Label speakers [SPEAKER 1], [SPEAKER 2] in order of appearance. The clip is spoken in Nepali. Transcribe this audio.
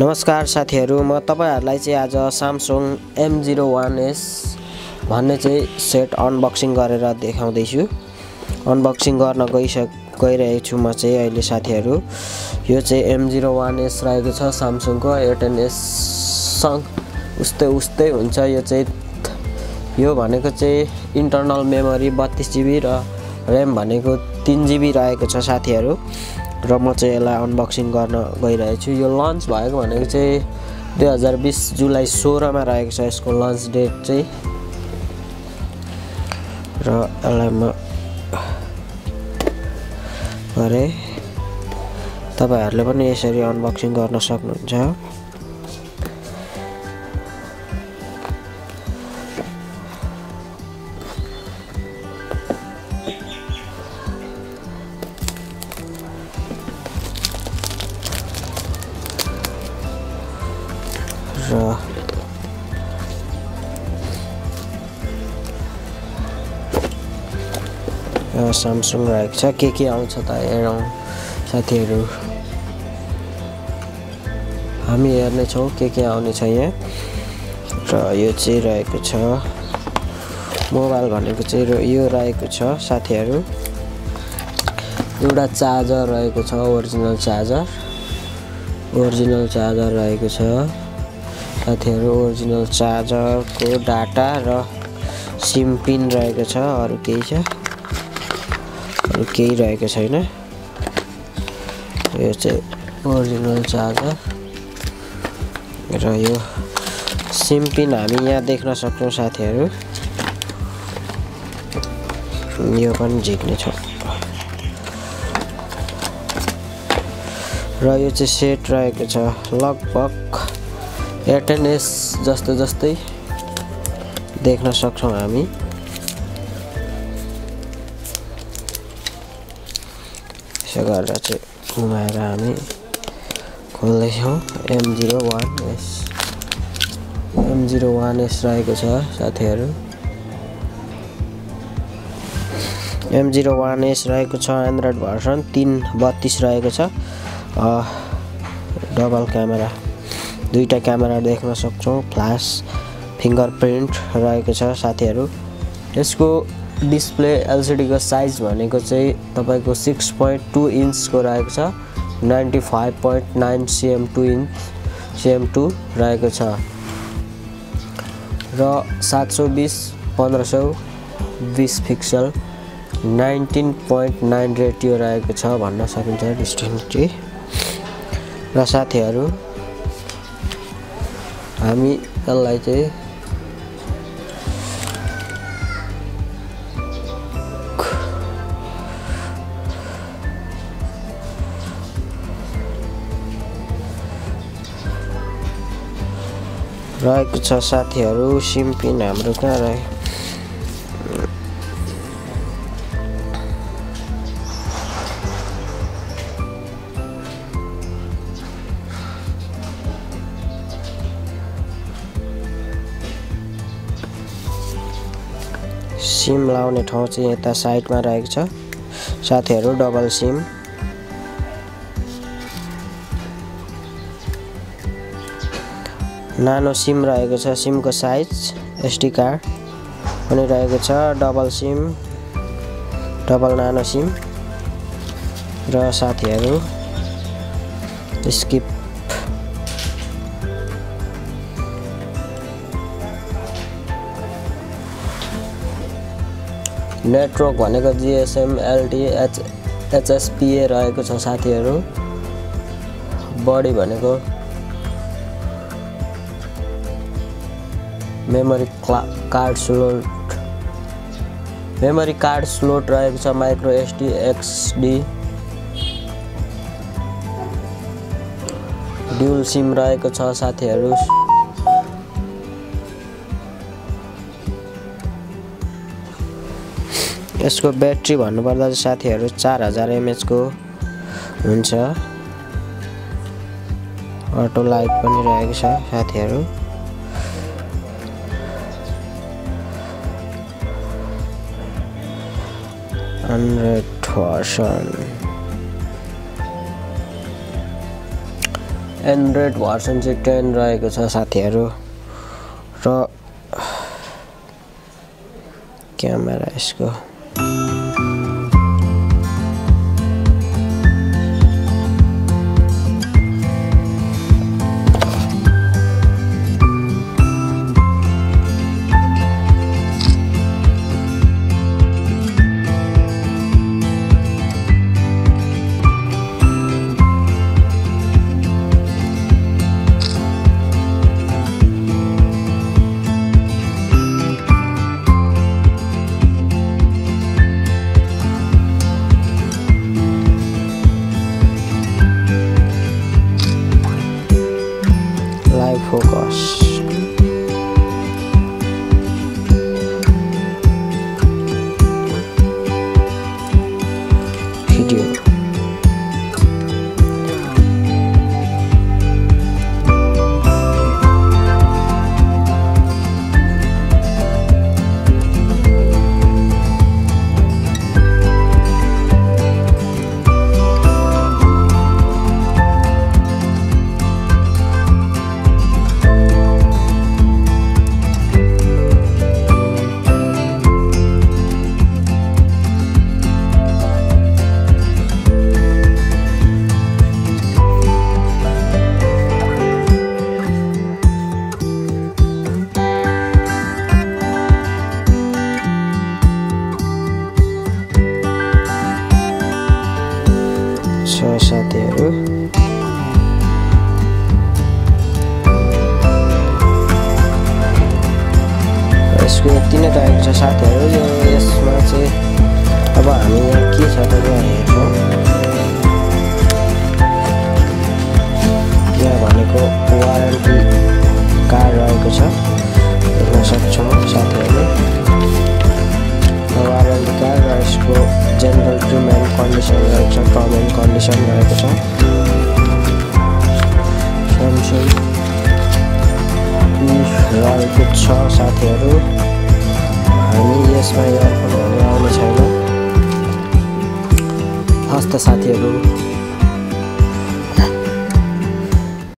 [SPEAKER 1] नमस्कार साथीहरू म तपाईँहरूलाई चाहिँ आज Samsung M zero one S भन्ने चाहिँ सेट अनबक्सिङ गरेर देखाउँदैछु। अनबक्सिङ गर्न गइसक गइरहेको छु म चाहिँ अहिले साथीहरू। यो चाहिँ एम जिरो वान एस रहेको छ सामसङको एटेन एससँग उस्तै उस्तै हुन्छ। यो चाहिँ यो भनेको चाहिँ इन्टरनल मेमोरी बत्तिस जिबी र ऱ्याम भनेको तिन जिबी रहेको छ साथीहरू। र म चाहिँ यसलाई अनबक्सिङ गर्न गइरहेको छु यो लन्च भएको भनेको चाहिँ दुई हजार बिस जुलाई सोह्रमा रहेको छ यसको लन्च डेट चाहिँ। र यसलाई म गरेँ। तपाईँहरूले पनि यसरी अनबक्सिङ गर्न सक्नुहुन्छ। सामसुङ रहेको छ। के के आउँछ त हेरौँ साथीहरू। हामी हेर्नेछौँ के के आउने छ यहाँ। र यो चाहिँ रहेको छ। मोबाइल भनेको चाहिँ यो रहेको छ साथीहरू। एउटा चार्जर रहेको छ ओरिजिनल चार्जर। ओरिजिनल चार्जर रहेको छ। साथीहरू ओरिजिनल चार्जरको डाटा र सिम पिन रहेको छ। अरू केही छ? अरू केही रहेको छैन। यो चाहिँ ओरिजिनल चार्जर। र यो सिम पिन हामी यहाँ देख्न सक्छौँ साथीहरू। यो पनि झिक्ने छ। र यो चाहिँ सेट रहेको छ लगभग एटेनएस जस्तो जस्तै देख्न सक्छौँ हामी। यसो गरेर चाहिँ घुमाएर हामी खोल्दैछौँ। M zero one S M zero one S रहेको छ साथीहरू। एम जिरो वान एस रहेको छ एन्ड्रोइड भर्सन तिन बत्तिस रहेको छ। डबल क्यामेरा दुईवटा क्यामेरा देख्न सक्छौँ। फ्ल्यास फिङ्गर प्रिन्ट रहेको छ साथीहरू। यसको डिस्प्ले एलसिडीको साइज भनेको चाहिँ तपाईँको सिक्स पोइन्ट टू इन्चको रहेको छ ninety five point nine cm two inch cm two रहेको छ। र सात सौ बिस पन्ध्र सौ बिस pixel nineteen point nine ratio रहेको छ भन्न सकिन्छ डिस्टेन्टी र साथीहरू हामी यसलाई चाहिँ रहेको छ साथीहरू सिम पिन हाम्रो कहाँ रह्यो सिम लाउने ठाउँ चाहिँ यता साइडमा रहेको छ। साथीहरू डबल सिम। नानो सिम रहेको छ सिमको साइज एसडी कार्ड पनि रहेको छ double SIM double nano SIM र साथीहरू स्किप नेटवर्क भनेको जिएसएम एलटी एच एचएसपिए रहेको छ साथीहरू। बडी भनेको memory card slot. Memory card slot रहेको छ micro SD XD. Dual sim रहेको छ साथीहरू। यसको ब्याट्री भन्नुपर्दा चाहिँ साथीहरू चार हजार एमएचको हुन्छ। अटो लाइट पनि रहेको छ साथीहरू। हन्ड्रेड पर्सन एन्ड्रोइड भर्सन चाहिँ टेन रहेको छ साथीहरू। र क्यामेरा यसको। Video यसको यति नै रहेको छ साथीहरू। यो यसमा चाहिँ अब हामी यहाँ के छ त यहाँ हेर्छौँ रहेको छ साथीहरू। हामी यसमा आउने छैन। हस् त साथीहरू।